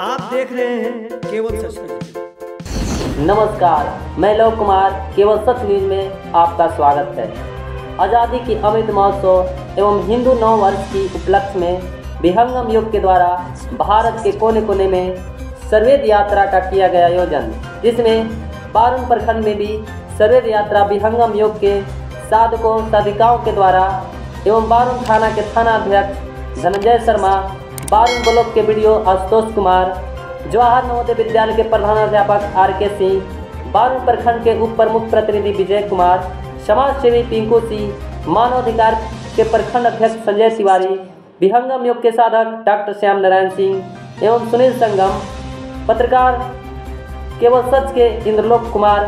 आप देख रहे हैं केवल सच। नमस्कार, मैं लव कुमार, केवल सच न्यूज़ में आपका स्वागत है आज़ादी की अमृत महोत्सव एवं हिंदू नव वर्ष की उपलक्ष्य में विहंगम योग के द्वारा भारत के कोने कोने में सर्वेद यात्रा का किया गया आयोजन, जिसमें बारुण प्रखंड में भी सर्वेद यात्रा विहंगम योग के साधकों, साधिकाओं के द्वारा एवं बारुण थाना के थाना अध्यक्ष धनंजय शर्मा बारुण ब्लॉक के वीडियो आशुतोष कुमार, जवाहर नवोदय विद्यालय के प्रधानाध्यापक आर के सिंह बारुण प्रखंड के उप प्रमुख प्रतिनिधि विजय कुमार समाज सेवी पिंकू सिंह मानवाधिकार के प्रखंड अध्यक्ष संजय तिवारी, विहंगम योग के साधक डॉक्टर श्याम नारायण सिंह एवं सुनील संगम, पत्रकार केवल सच के इंद्रलोक कुमार,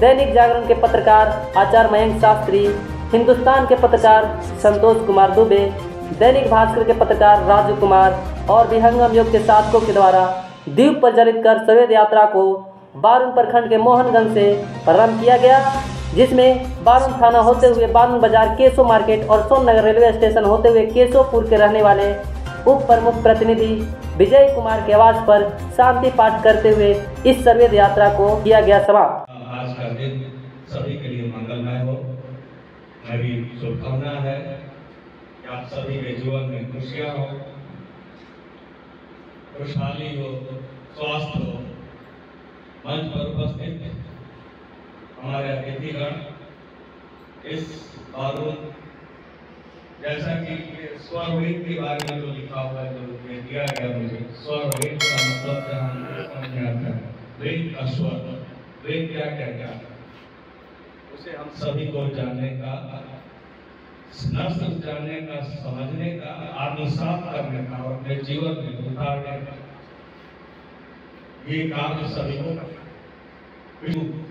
दैनिक जागरण के पत्रकार आचार्य मयंक शास्त्री, हिंदुस्तान के पत्रकार संतोष कुमार दुबे दैनिक भास्कर के पत्रकार राजू कुमार और विहंगम योग के साधकों के द्वारा द्वीप प्रज्वलित कर सवेद यात्रा को बारून प्रखंड के मोहनगंज से प्रारंभ किया गया, जिसमें बारुण थाना होते हुए बारुण बाज़ार केसो मार्केट और सोननगर रेलवे स्टेशन होते हुए केसोपुर के रहने वाले उप प्रमुख प्रतिनिधि विजय कुमार के आवाज़ पर शांति पाठ करते हुए इस सर्वेद यात्रा को किया गया समाप्त। आज का दिन सभी के लिए मंगलमय हो। मेरी शुभकामना है। आप सभी के जीवन में खुशियाँ हो, खुशहाली हो, स्वास्थ्य हो, मंच पर उपस्थित हमारे अतिथिगण, इस बारूद, जैसा कि ये स्वरवेद के बारे में जो लिखा हुआ है, जो दिया गया मुझे स्वरवेद का मतलब जहाँ समझ आता है वेद का स्वर वेद क्या कहता है? उसे हम सभी को जानने का न सिर्फ़ जानने का, समझने का, आत्मसात करने का और अपने जीवन में उतारने का ये कार्य सभी को।